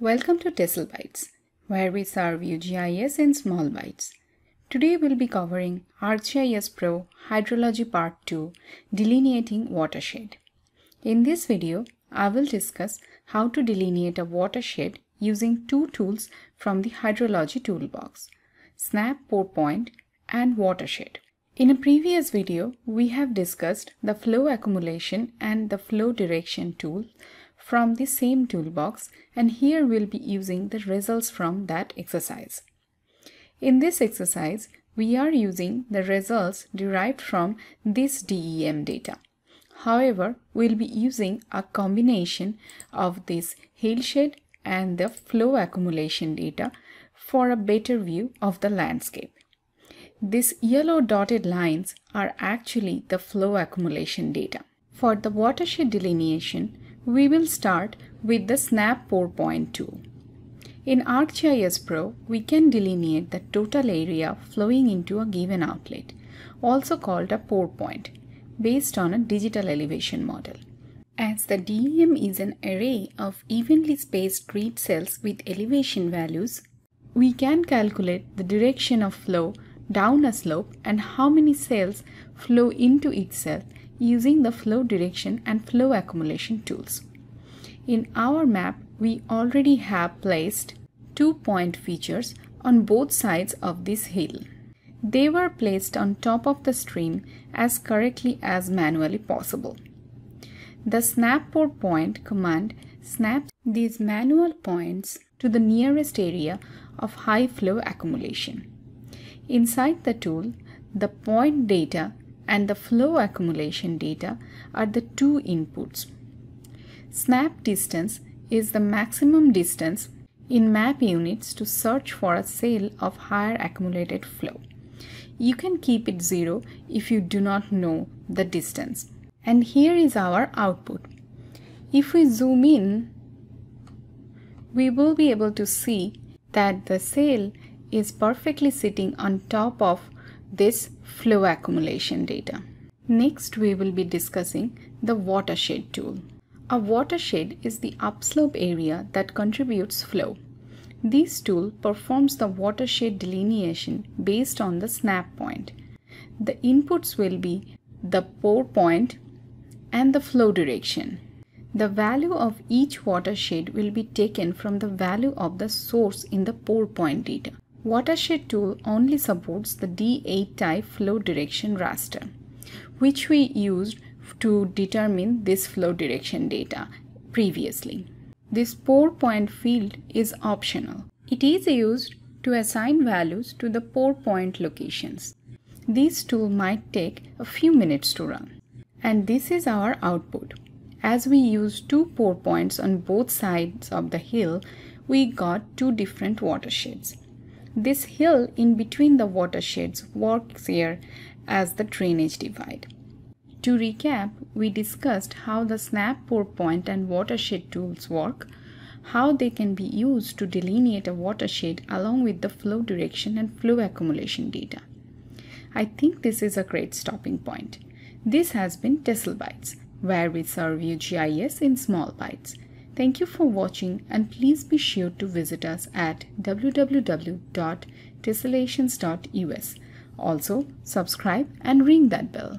Welcome to Tessel Bytes, where we serve you GIS in small bites. Today we'll be covering ArcGIS Pro Hydrology Part 2 Delineating Watershed. In this video, I will discuss how to delineate a watershed using two tools from the Hydrology toolbox, Snap Pour Point and Watershed. In a previous video, we have discussed the flow accumulation and the flow direction tool from the same toolbox and here we'll be using the results from that exercise. In this exercise, we are using the results derived from this DEM data. However, we'll be using a combination of this hillshade and the flow accumulation data for a better view of the landscape. These yellow dotted lines are actually the flow accumulation data. For the watershed delineation, we will start with the Snap Pour Point tool. In ArcGIS Pro, we can delineate the total area flowing into a given outlet, also called a Pour Point, based on a digital elevation model. As the DEM is an array of evenly spaced grid cells with elevation values, we can calculate the direction of flow down a slope and how many cells flow into each cell using the flow direction and flow accumulation tools. In our map, we already have placed two point features on both sides of this hill. They were placed on top of the stream as correctly as manually possible. The snap Pour Point command snaps these manual points to the nearest area of high flow accumulation. Inside the tool, the point data and the flow accumulation data are the two inputs. Snap distance is the maximum distance in map units to search for a cell of higher accumulated flow. You can keep it zero if you do not know the distance. And here is our output. If we zoom in, we will be able to see that the cell is perfectly sitting on top of this flow accumulation data. Next, we will be discussing the watershed tool. A watershed is the upslope area that contributes flow. This tool performs the watershed delineation based on the snap point. The inputs will be the pour point and the flow direction. The value of each watershed will be taken from the value of the source in the pour point data. Watershed tool only supports the D8 type flow direction raster, which we used to determine this flow direction data previously. This pour point field is optional. It is used to assign values to the pour point locations. This tool might take a few minutes to run. And this is our output. As we use two pour points on both sides of the hill, we got two different watersheds. This hill in between the watersheds works here as the drainage divide. To recap, we discussed how the snap pour and watershed tools work, how they can be used to delineate a watershed along with the flow direction and flow accumulation data. I think this is a great stopping point. This has been Tessel Bytes, where we serve you GIS in small bites. Thank you for watching and please be sure to visit us at www.tessellations.us. Also, subscribe and ring that bell.